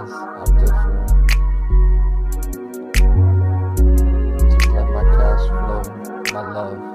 because I'm different. My cash flow, my love.